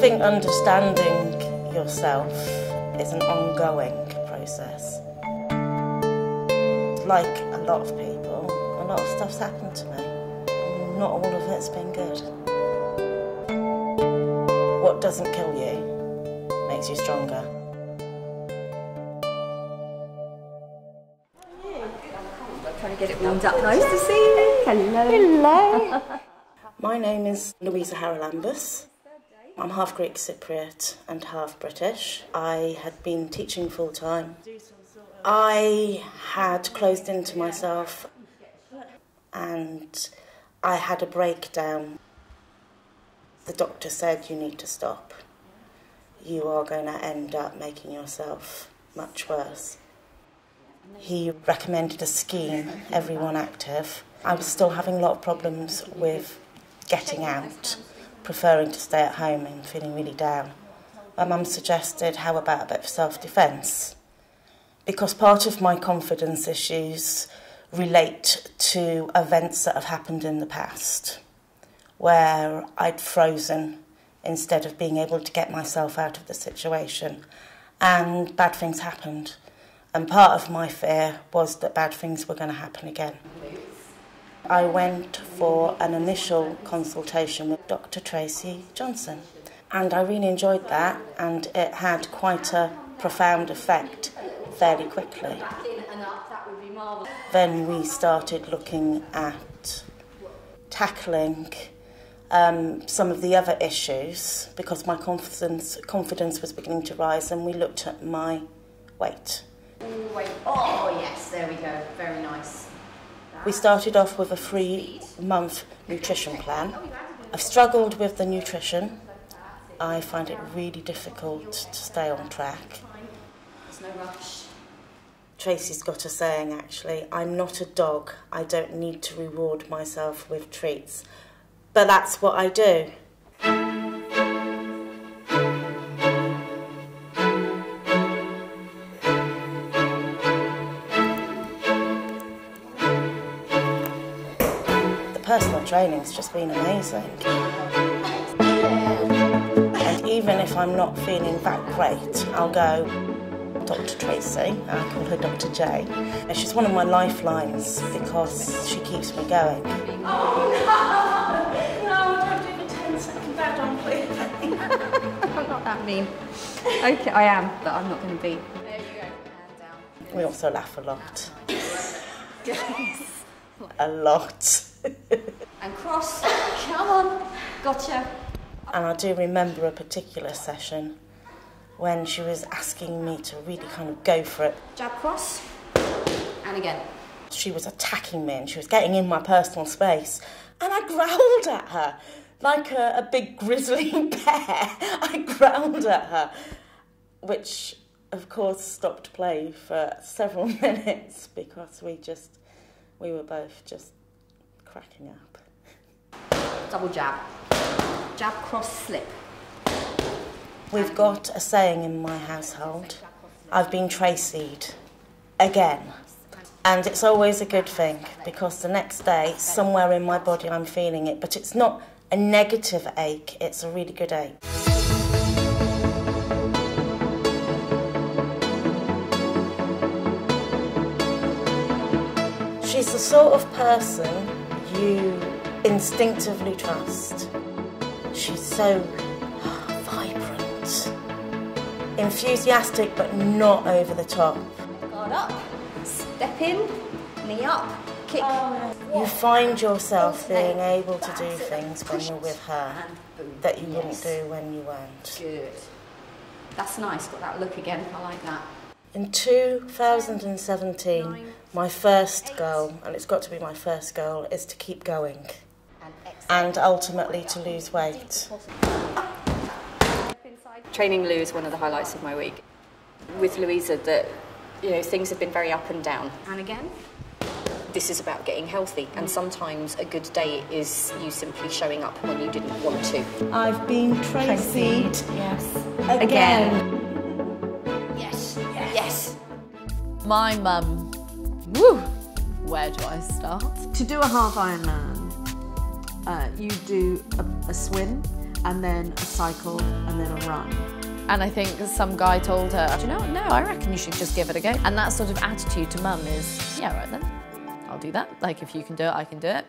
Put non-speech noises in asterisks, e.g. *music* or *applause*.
think understanding yourself is an ongoing process. Like a lot of people, a lot of stuff's happened to me. Not all of it's been good. What doesn't kill you makes you stronger. Trying to get it warmed up. Nice to see you. Hello. Hello. My name is Louisa Charalambous. I'm half Greek Cypriot and half British. I had been teaching full time. I had closed into myself and I had a breakdown. The doctor said, You need to stop. You are going to end up making yourself much worse. He recommended a scheme, everyone active. I was still having a lot of problems with getting out, preferring to stay at home and feeling really down. My mum suggested, how about a bit of self defence? Because part of my confidence issues relate to events that have happened in the past, where I'd frozen instead of being able to get myself out of the situation, and bad things happened. And part of my fear was that bad things were going to happen again. I went for an initial consultation with Dr. Tracy Johnson, and I really enjoyed that, and it had quite a profound effect fairly quickly. Then we started looking at tackling um, some of the other issues because my confidence confidence was beginning to rise, and we looked at my weight. Oh, yes, there we go. Very nice. We started off with a three month nutrition plan. I've struggled with the nutrition. I find it really difficult to stay on track. There's no rush. Tracy's got a saying actually I'm not a dog, I don't need to reward myself with treats. But that's what I do. Personal training's just been amazing. And even if I'm not feeling that great, I'll go, Dr. Tracy, I call her Dr. J. And She's one of my lifelines because she keeps me going. Oh No, *laughs* No, don't do the 10 second bow down, please. I'm *laughs* not that mean. Okay, I am, but I'm not going to be. There you go. Hand down. We also laugh a lot. *laughs* Yes. A lot. *laughs* And cross. Come on. Gotcha. And I do remember a particular session when she was asking me to really kind of go for it. Jab cross. And again. She was attacking me and she was getting in my personal space. And I growled at her like a, a big grizzly *laughs* bear. I growled at her, which of course stopped play for several *laughs* minutes because we just, we were both just cracking up. Double jab. Jab cross slip. We've got a saying in my household I've been Tracy'd again. And it's always a good thing because the next day, somewhere in my body, I'm feeling it. But it's not a negative ache, it's a really good ache. She's the sort of person you instinctively trust. She's so vibrant, enthusiastic, but not over the top. Guard up. Step in. Knee up. Kick. You find yourself being able to do things when you're with her that you wouldn't do when you weren't. Good. That's nice. Got that look again. I like that. In 2017, my first goal, and it's got to be my first goal, is to keep going And ultimately to lose weight. Training Lou is one of the highlights of my week. With Louisa, that you know things have been very up and down. And again. This is about getting healthy, and mm-hmm. sometimes a good day is you simply showing up when you didn't want to. I've been Tracy'd Yes. again. Yes. My mum. Woo! Where do I start? To do a half Ironman, uh, you do a, a swim and then a cycle, and then a run. And I think some guy told her, do you know what? No, I reckon you should just give it a go. And that sort of attitude to mum is, yeah, right then. I'll do that. Like if you can do it, I can do it.